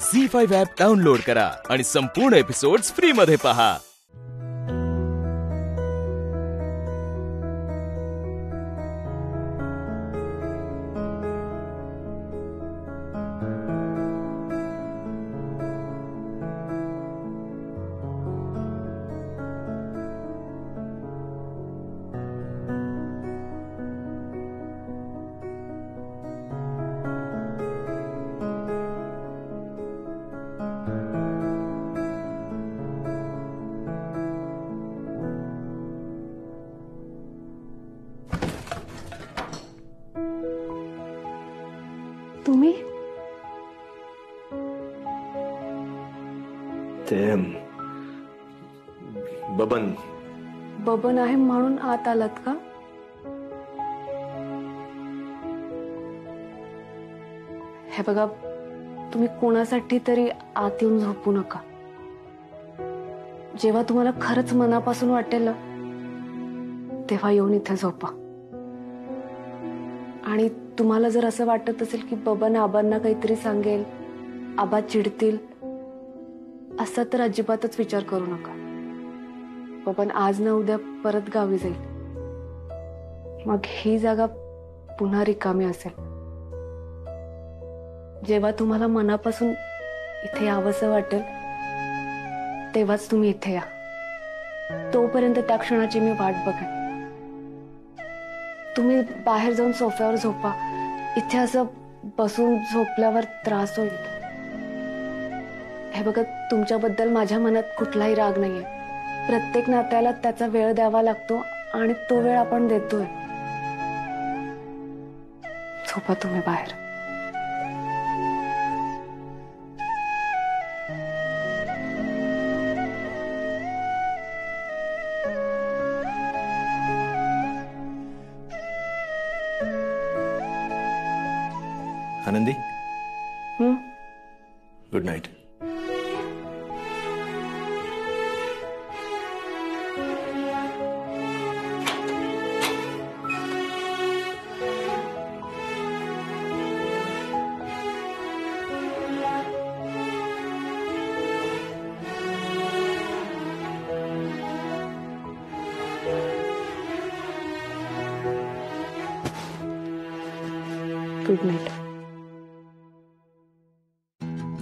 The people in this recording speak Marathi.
झी फाईव्ह ॲप डाउनलोड करा आणि संपूर्ण एपिसोड्स फ्री मध्ये पहा. तुम्ही? ते बबन. बबन आहे म्हणून आत आलात का? हे बघा तुम्ही कोणासाठी तरी आत येऊन झोपू नका. जेव्हा तुम्हाला खरंच मनापासून वाटेल तेव्हा येऊन इथे झोपा. आणि तुम्हाला जर असं वाटत असेल की बबन आबांना काहीतरी सांगेल आबा चिडतील असा तर अजिबातच विचार करू नका. बबन आज ना उद्या परत गावी जाईल. मग ही जागा पुन्हा रिकामी असेल. जेव्हा तुम्हाला मनापासून इथे यावंसं वाटेल तेव्हाच तुम्ही इथे या. तोपर्यंत त्या क्षणाची मी वाट बघेन. तुम्ही बाहेर जाऊन सोफ्यावर झोपा. इथे असं बसून झोपल्यावर त्रास होईल. हे बघा तुमच्याबद्दल माझ्या मनात कुठलाही राग नाहीये. प्रत्येक नात्याला त्याचा वेळ द्यावा लागतो आणि तो वेळ आपण देतोय. झोपा तुम्ही बाहेर. आनंदी हं? Good night good night